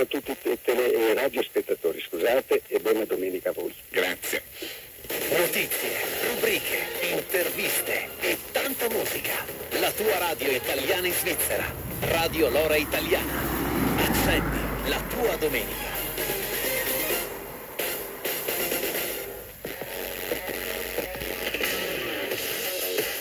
a tutti i tele- eh, radiospettatori, scusate, e buona domenica a voi. Grazie. Notizie, rubriche, interviste e tanta musica. La tua radio italiana in Svizzera. Radio Lora Italiana. Accendi la tua domenica.